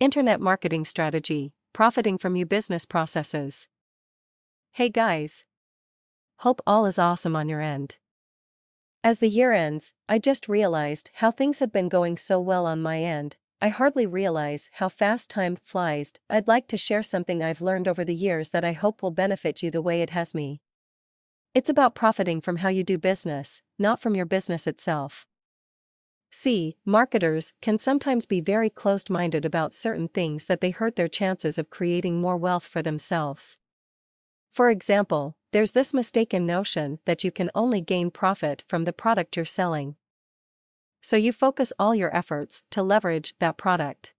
Internet marketing strategy, profiting from your business processes. Hey guys! Hope all is awesome on your end. As the year ends, I just realized how things have been going so well on my end. I hardly realize how fast time flies. I'd like to share something I've learned over the years that I hope will benefit you the way it has me. It's about profiting from how you do business, not from your business itself. See, marketers can sometimes be very closed minded about certain things that they hurt their chances of creating more wealth for themselves. For example, there's this mistaken notion that you can only gain profit from the product you're selling. So you focus all your efforts to leverage that product.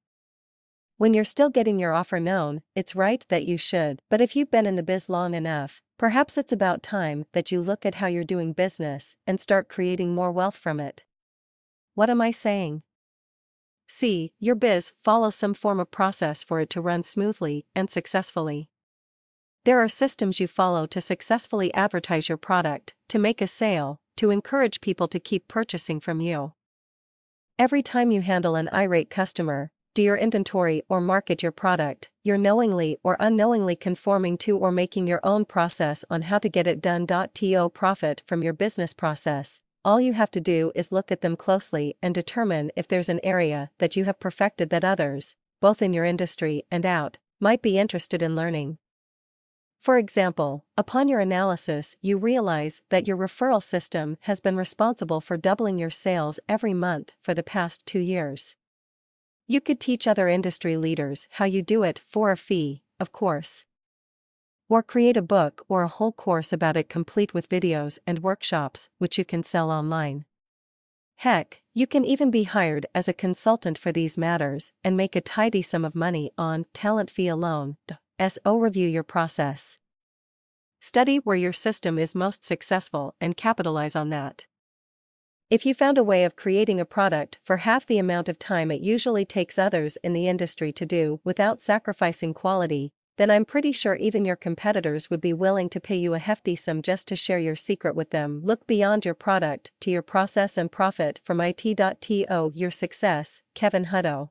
When you're still getting your offer known, it's right that you should, but if you've been in the biz long enough, perhaps it's about time that you look at how you're doing business and start creating more wealth from it. What am I saying? See, your biz follows some form of process for it to run smoothly and successfully. There are systems you follow to successfully advertise your product, to make a sale, to encourage people to keep purchasing from you. Every time you handle an irate customer, do your inventory or market your product, you're knowingly or unknowingly conforming to or making your own process on how to get it done. To profit from your business process, all you have to do is look at them closely and determine if there's an area that you have perfected that others, both in your industry and out, might be interested in learning. For example, upon your analysis, you realize that your referral system has been responsible for doubling your sales every month for the past two years. You could teach other industry leaders how you do it for a fee, of course. Or create a book or a whole course about it complete with videos and workshops, which you can sell online. Heck, you can even be hired as a consultant for these matters and make a tidy sum of money on talent fee alone. SO review your process. Study where your system is most successful and capitalize on that. If you found a way of creating a product for half the amount of time it usually takes others in the industry to do without sacrificing quality, then I'm pretty sure even your competitors would be willing to pay you a hefty sum just to share your secret with them. Look beyond your product to your process and profit from IT.to your success, Kevin Hutto.